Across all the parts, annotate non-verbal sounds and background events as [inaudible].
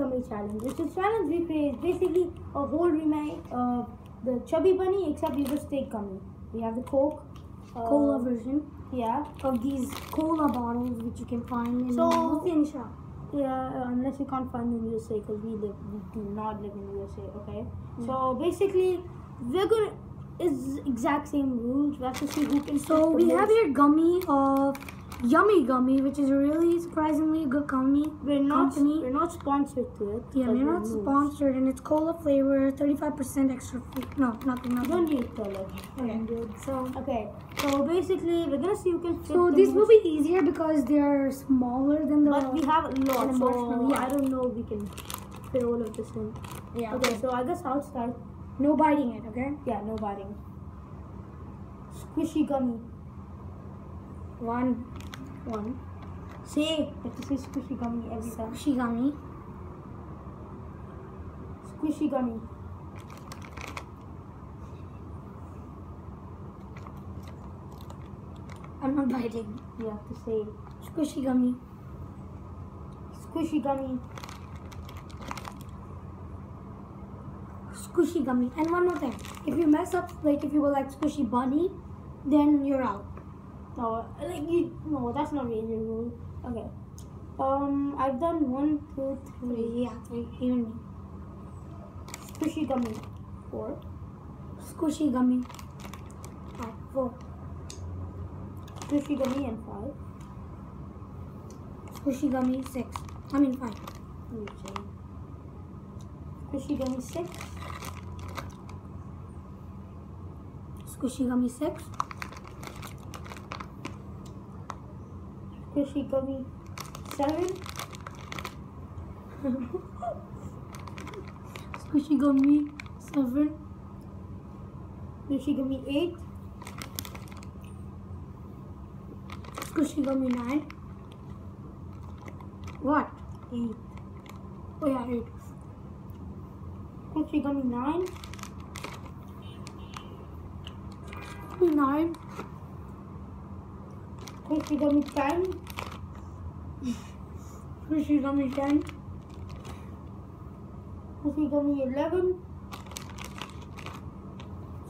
challenge. It's a challenge we create. Basically, a whole remake of uh, the Chubby Bunny, except you just take gummy. We have the Coke. uh, Cola version Yeah. of these cola bottles which you can find in So- mostly in shop. Yeah, uh, unless you can't find in USA because we live, we do not live in USA. Okay. Mm. So basically, we're gonna. It's exact same rules. We have to see who can. So we have here gummy of Yummy Gummy, which is a really surprisingly good gummy. We're not. company. We're not sponsored to it. Yeah, we're not noobs. sponsored, and it's cola flavor, 35% extra free. No, nothing, nothing. don't tell us. Okay. So, Okay. So basically, we're gonna see who can. so the these will be easier because they're smaller than the. But we have a lot, so yeah. I don't know if we can fit all of this in. yeah. Okay, so I guess I'll start. No biting it, okay? Yeah, no biting. Squishy gummy. One One. Say, you have to say squishy gummy every time. squishy gummy. Squishy gummy. I'm not biting. You have to say Squishy gummy. squishy gummy. Squishy gummy. And one more thing. If you mess up, like if you go like squishy bunny, then you're out. No, like you. No, that's not really a rule. Okay. Um, I've done one, two, three. Yeah, three. Even me. Squishy gummy. Four. Squishy gummy. Five, four. Squishy gummy and five. Squishy gummy, six. I mean five. Change. Squishy gummy six. Squishy gummy, six. Yoshi Gummy 7. [laughs] Squishy Gummy 7. Yoshi Gummy 8. Squishy Gummy 9. What? 8. Oh yeah, 8. Squishy Gummy 9. 9. Crunchy gummy time. Crunchy gummy time. Squishy Gummy 11.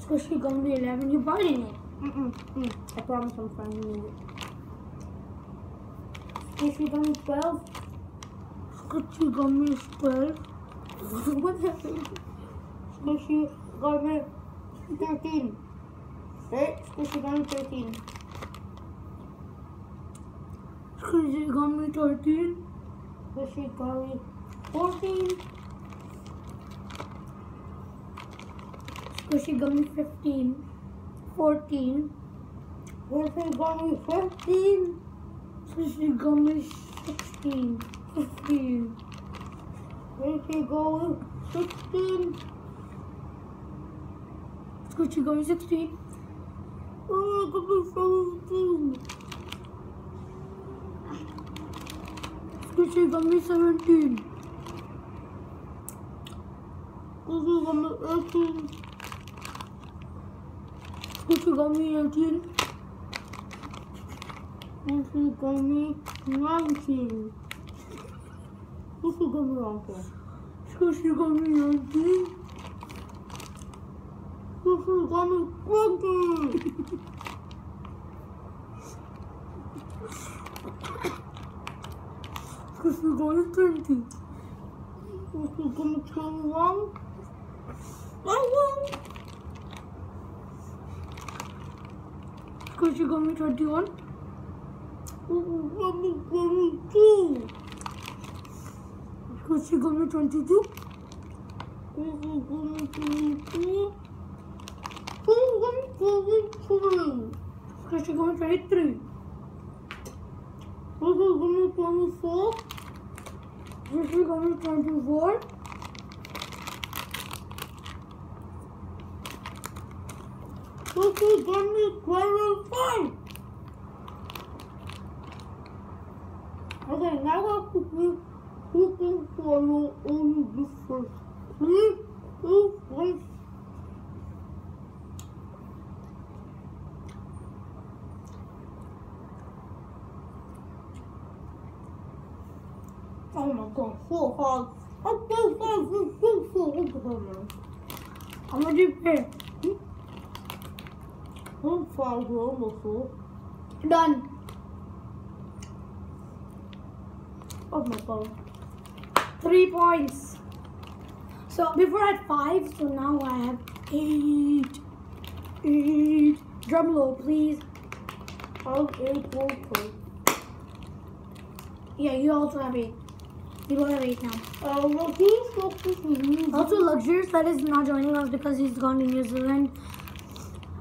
Squishy Gummy 11. You're biting it. Mm -mm. Mm. I promise I'm finding it. Squishy Gummy 12. Squishy Gummy 12. [laughs] what happened? Squishy Gummy 13. Right? Squishy Gummy 13 thirteen. Squishy gummy, thirteen. Squishy gummy fourteen. Squishy gummy, fifteen. Fourteen. Squishy gummy fifteen. Squishy gummy, sixteen. Fifteen. Squishy gummy sixteen. Squishy gummy, sixteen. Oh, Kissy got me 17. Kissy got me 18. Kissy got me 18. Got me 19. Kissy got me 19. Kissy got me 19. Kissy got me 20. [laughs] Because we're going to Turkey. We're going to come along. Bye, Because you're going to be 21. Because you're going to be 22. Because you're going to 23. Because you're going to 24 this is going to 24 this is going to 25 okay now I have to do two things for you in this first going so hard. I'm gonna do it. Don't fall almost. Done. Oh my god. Three points. So before I had five, so now I have eight. Eight. Drum roll, please. I'll eight, four, four. Yeah, you also have eight. You both have eight now. Uh, well, please focus on me. Also, Luxurious that is not joining us because he's gone to New Zealand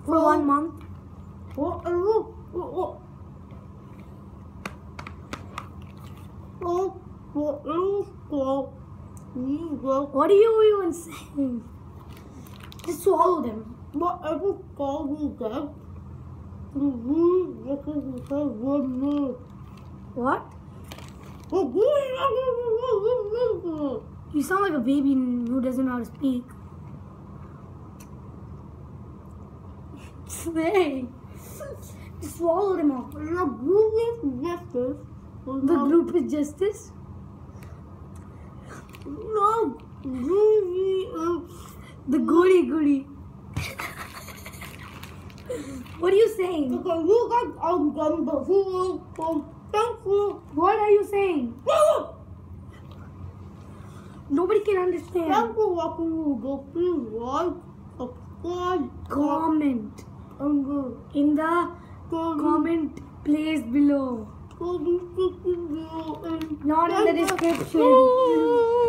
for Oh. one month. What? What? What? What? Oh, what is that? You go. What are you even saying? Just swallow them. Whatever God you get, you really look at the same one more. What? You sound like a baby who doesn't know how to speak. Say. Just swallow them all. The group is justice. The group is justice. No. The goody goody. what are you saying? Because you guys are done before, so thank you. What are you saying? Nobody can understand. Thank you for watching the video. Please like, subscribe, Comment in the comment place below. Not in the description.